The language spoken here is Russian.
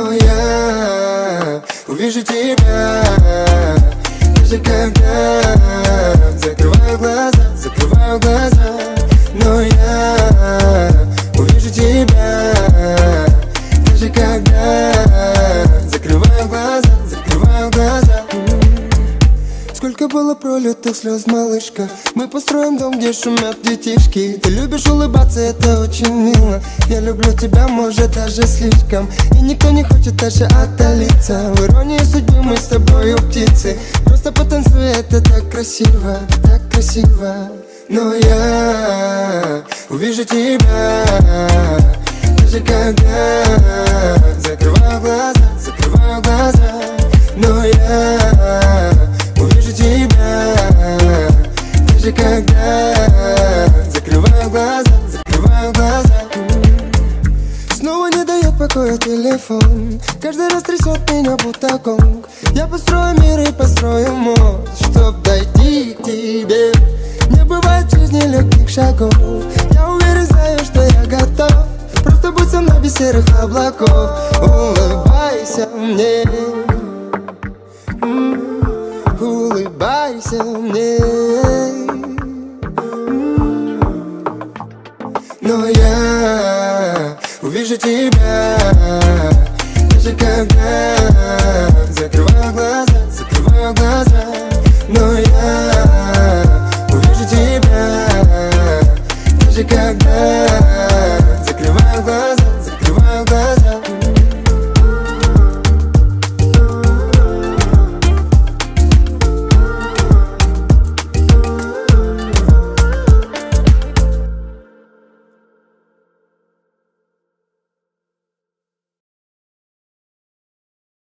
Думаю, я увижу тебя. Даже когда закрываю глаза, закрываю глаза. Пролитых слез, малышка. Мы построим дом, где шумят детишки. Ты любишь улыбаться, это очень мило. Я люблю тебя, может, даже слишком. И никто не хочет даже отдалиться. В иронии судьбы мы с тобою птицы. Просто потанцуй, это так красиво, так красиво. Но я увижу тебя Даже когда Даже когда закрываю глаза, закрываю глаза. Снова не дает покоя телефон. Каждый раз трясет меня будто гонг. Я построю мир и построю мост Чтоб дойти к тебе. Не бывает в жизни легких шагов. Я уверен, знаю, что я готов. Просто будь со мной без серых облаков. Улыбайся мне. Улыбайся мне Но я увижу тебя. Даже когда закрываю глаза, закрываю глаза Но я увижу тебя. Даже когда